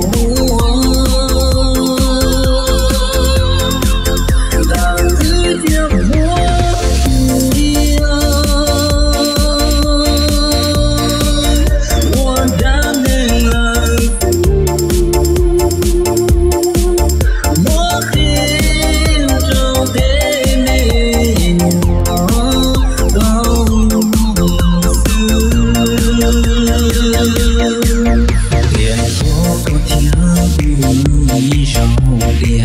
Thank.